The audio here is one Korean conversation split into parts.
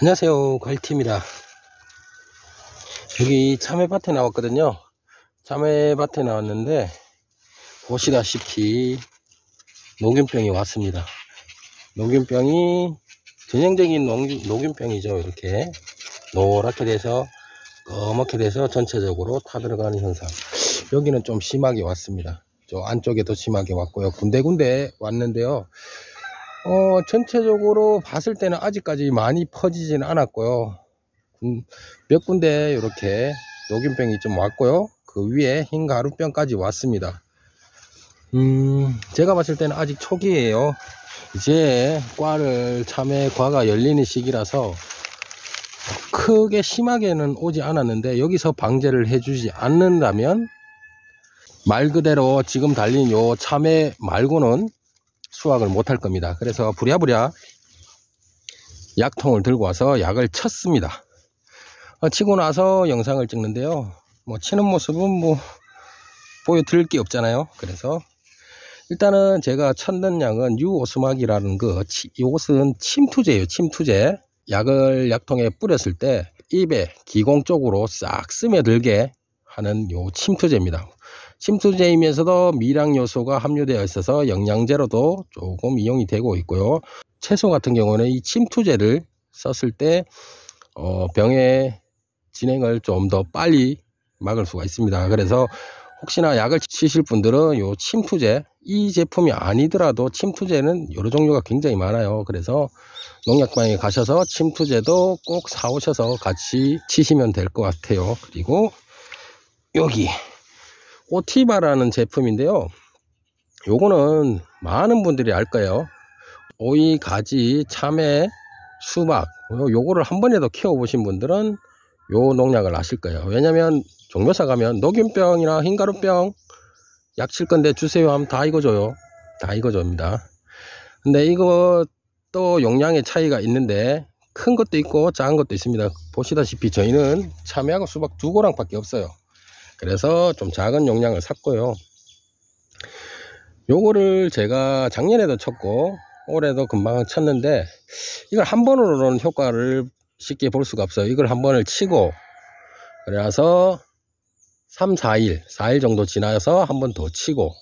안녕하세요. 갈팀입니다. 여기 참외밭에 나왔거든요. 참외밭에 나왔는데 보시다시피 녹균병이 왔습니다. 녹균병이 전형적인 녹균병이죠. 이렇게 노랗게 돼서 검맣게 돼서 전체적으로 타들어가는 현상. 여기는 좀 심하게 왔습니다. 저 안쪽에도 심하게 왔고요. 군데군데 왔는데요 어, 전체적으로 봤을 때는 아직까지 많이 퍼지지는 않았고요. 음, 몇 군데 이렇게 녹균병이 좀 왔고요. 그 위에 흰 가루병까지 왔습니다. 음, 제가 봤을 때는 아직 초기에요. 이제 과를 참외 과가 열리는 시기라서 크게 심하게는 오지 않았는데 여기서 방제를 해주지 않는다면 말 그대로 지금 달린 요 참외 말고는 수확을 못할 겁니다. 그래서 부랴부랴 약통을 들고 와서 약을 쳤습니다. 어, 치고 나서 영상을 찍는데요. 뭐 치는 모습은 뭐 보여드릴 게 없잖아요. 그래서 일단은 제가 쳤는 약은 유오스막이라는 그 이것은 침투제예요. 침투제. 약을 약통에 뿌렸을 때 입에 기공 쪽으로 싹 스며들게 하는 요 침투제입니다. 침투제이면서도 미량 요소가 함유되어 있어서 영양제로도 조금 이용이 되고 있고요. 채소 같은 경우는 이 침투제를 썼을 때 어, 병의 진행을 좀 더 빨리 막을 수가 있습니다. 그래서 혹시나 약을 치실 분들은 요 침투제 이 제품이 아니더라도 침투제는 여러 종류가 굉장히 많아요. 그래서 농약방에 가셔서 침투제도 꼭 사오셔서 같이 치시면 될 것 같아요. 그리고 여기 오티바라는 제품인데요. 요거는 많은 분들이 알 거예요. 오이, 가지, 참외, 수박 요거를 한 번에도 키워보신 분들은 요 농약을 아실 거예요. 왜냐면 종묘사 가면 녹균병이나 흰가루병 약 칠 건데 주세요 하면 다 익어줘요. 다 익어줍니다. 근데 이거 또 용량의 차이가 있는데 큰 것도 있고 작은 것도 있습니다. 보시다시피 저희는 참외하고 수박 두 고랑 밖에 없어요. 그래서 좀 작은 용량을 샀고요. 요거를 제가 작년에도 쳤고 올해도 금방 쳤는데 이걸 한 번으로는 효과를 쉽게 볼 수가 없어요. 이걸 한 번을 치고 그래서 3 4일 4일 정도 지나서 한 번 더 치고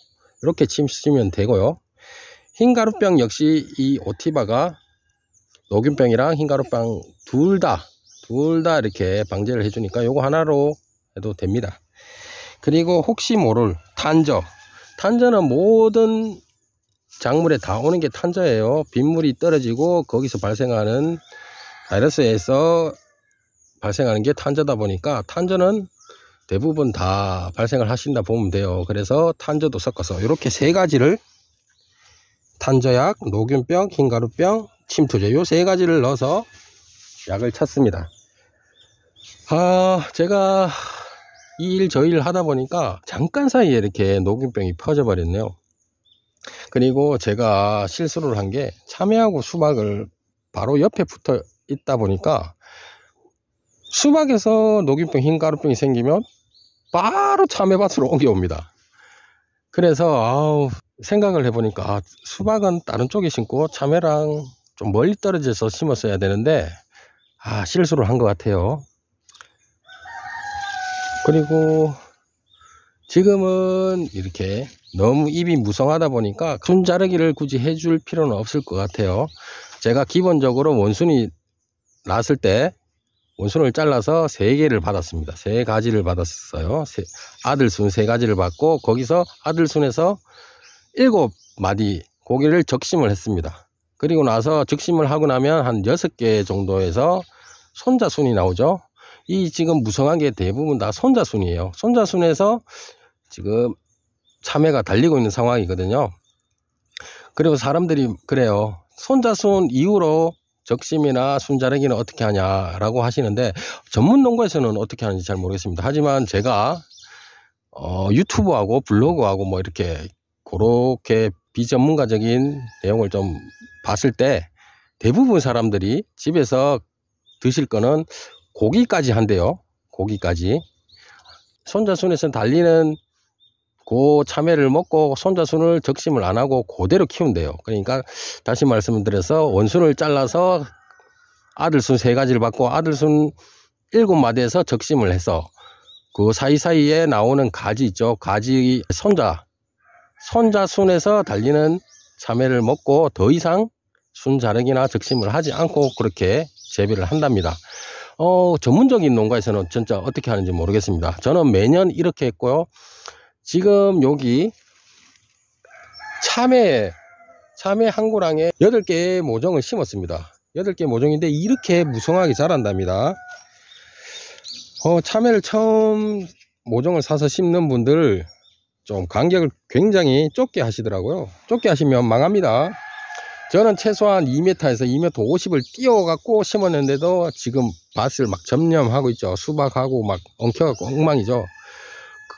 이렇게 치면 되고요. 흰가루병 역시 이 오티바가 녹균병이랑 흰가루병 둘 다 둘 다 이렇게 방제를 해주니까 요거 하나로 해도 됩니다 그리고 혹시 모를 탄저. 탄저는 모든 작물에 다 오는 게 탄저예요. 빗물이 떨어지고 거기서 발생하는 바이러스에서 발생하는 게 탄저다 보니까 탄저는 대부분 다 발생을 하신다 보면 돼요. 그래서 탄저도 섞어서 이렇게 세 가지를 탄저약, 녹균병, 흰가루병, 침투제 요 세 가지를 넣어서 약을 쳤습니다. 아 제가 이 일 저 일 하다 보니까 잠깐 사이에 이렇게 녹균병이 퍼져 버렸네요. 그리고 제가 실수를 한 게 참외하고 수박을 바로 옆에 붙어 있다 보니까 수박에서 녹균병 흰가루병이 생기면 바로 참외밭으로 옮겨옵니다. 그래서 아우 생각을 해보니까 아, 수박은 다른 쪽에 심고 참외랑 좀 멀리 떨어져서 심었어야 되는데 아 실수를 한 것 같아요 그리고 지금은 이렇게 너무 입이 무성하다 보니까 순 자르기를 굳이 해줄 필요는 없을 것 같아요. 제가 기본적으로 원순이 났을 때 원순을 잘라서 세개를 받았습니다. 세 가지를 받았어요. 아들순 세 가지를 받고 거기서 아들순에서 일곱 마디 고기를 적심을 했습니다. 그리고 나서 적심을 하고 나면 한 여섯 개 정도에서 손자순이 나오죠 이 지금 무성한 게 대부분 다 손자순이에요. 손자순에서 지금 참외가 달리고 있는 상황이거든요. 그리고 사람들이 그래요. 손자순 이후로 적심이나 순자르기는 어떻게 하냐라고 하시는데 전문 농가에서는 어떻게 하는지 잘 모르겠습니다. 하지만 제가 어, 유튜브하고 블로그하고 뭐 이렇게 그렇게 비전문가적인 내용을 좀 봤을 때 대부분 사람들이 집에서 드실 거는 고기까지 한대요. 고기까지. 손자순에서 달리는 그 참외를 먹고 손자순을 적심을 안 하고 그대로 키운대요. 그러니까 다시 말씀드려서 원순을 잘라서 아들순 세 가지를 받고 아들순 일곱 마디에서 적심을 해서 그 사이사이에 나오는 가지 있죠. 가지 손자, 손자 순에서 달리는 참외를 먹고 더 이상 순 자르기나 적심을 하지 않고 그렇게 재배를 한답니다. 어, 전문적인 농가에서는 진짜 어떻게 하는지 모르겠습니다. 저는 매년 이렇게 했고요. 지금 여기 참외, 참외 한 고랑에 8개의 모종을 심었습니다. 8개 모종인데 이렇게 무성하게 자란답니다. 어, 참외를 처음 모종을 사서 심는 분들 좀 간격을 굉장히 좁게 하시더라고요. 좁게 하시면 망합니다. 저는 최소한 2m에서 2m 50을 띄워 갖고 심었는데도 지금 밭을 막 점령하고 있죠. 수박하고 막 엉켜갖고 엉망이죠.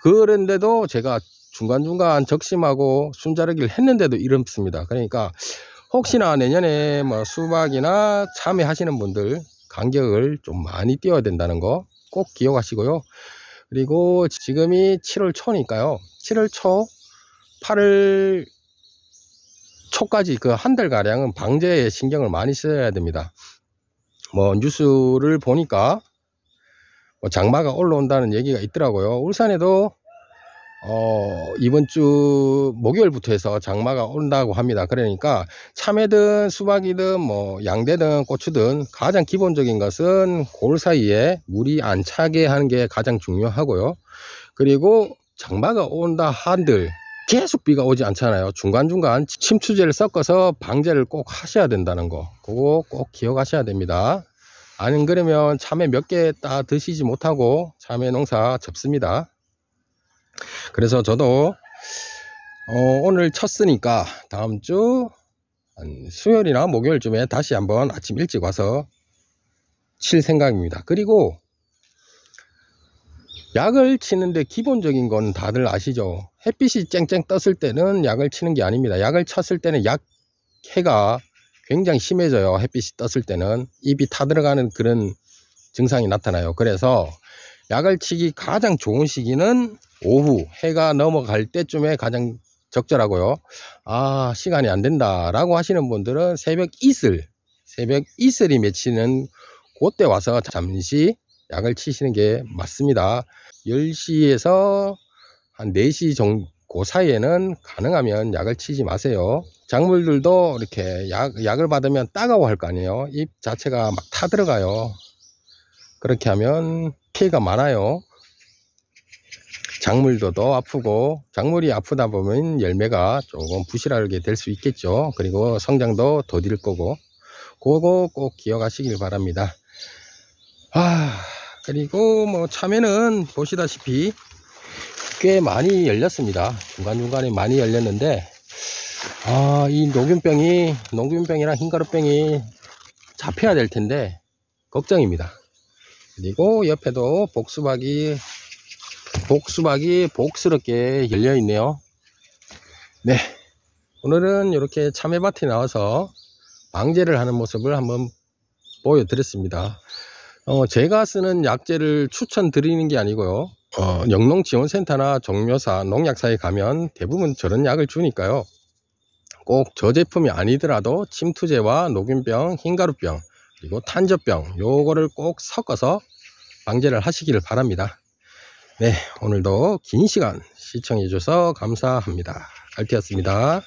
그런데도 제가 중간중간 적심하고 순자르기를 했는데도 이렇습니다. 그러니까 혹시나 내년에 뭐 수박이나 참외 하시는 분들 간격을 좀 많이 띄워야 된다는 거 꼭 기억하시고요. 그리고 지금이 7월 초니까요. 7월 초 8월 초까지 그 한 달 가량은 방제에 신경을 많이 써야 됩니다. 뭐 뉴스를 보니까 뭐 장마가 올라온다는 얘기가 있더라고요. 울산에도 어 이번 주 목요일부터 해서 장마가 온다고 합니다. 그러니까 참외든 수박이든 뭐 양대든 고추든 가장 기본적인 것은 골 사이에 물이 안 차게 하는 게 가장 중요하고요. 그리고 장마가 온다 한들 계속 비가 오지 않잖아요. 중간중간 침투제를 섞어서 방제를 꼭 하셔야 된다는 거. 그거 꼭 기억하셔야 됩니다. 안 그러면 참외 몇 개 따 드시지 못하고 참외 농사 접습니다. 그래서 저도 어, 오늘 쳤으니까 다음 주 수요일이나 목요일쯤에 다시 한번 아침 일찍 와서 칠 생각입니다. 그리고 약을 치는데 기본적인 건 다들 아시죠 햇빛이 쨍쨍 떴을 때는 약을 치는 게 아닙니다. 약을 쳤을 때는 약 해가 굉장히 심해져요. 햇빛이 떴을 때는. 입이 타들어가는 그런 증상이 나타나요. 그래서 약을 치기 가장 좋은 시기는 오후 해가 넘어갈 때쯤에 가장 적절하고요. 아 시간이 안 된다 라고 하시는 분들은 새벽 이슬 새벽 이슬이 맺히는 그때 와서 잠시 약을 치시는 게 맞습니다. 10시에서 한 4시 정도 그 사이에는 가능하면 약을 치지 마세요. 작물들도 이렇게 약, 약을 받으면 따가워 할 거 아니에요. 잎 자체가 막 타들어가요. 그렇게 하면 피해가 많아요. 작물도 더 아프고 작물이 아프다 보면 열매가 조금 부실하게 될 수 있겠죠. 그리고 성장도 더딜 거고. 그거 꼭 기억하시길 바랍니다. 아 그리고 뭐 참외는 보시다시피 꽤 많이 열렸습니다. 중간중간에 많이 열렸는데 아 이 녹균병이 녹균병이랑 흰가루병이 잡혀야 될 텐데 걱정입니다. 그리고 옆에도 복수박이 복수박이 복스럽게 열려 있네요. 네. 오늘은 이렇게 참외밭에 나와서 방제를 하는 모습을 한번 보여드렸습니다. 어, 제가 쓰는 약재를 추천드리는 게 아니고요. 어, 영농지원센터나 종묘사, 농약사에 가면 대부분 저런 약을 주니까요. 꼭 저 제품이 아니더라도 침투제와 녹균병, 흰가루병, 그리고 탄저병 요거를 꼭 섞어서 방제를 하시기를 바랍니다. 네, 오늘도 긴 시간 시청해 주셔서 감사합니다. 갈티였습니다.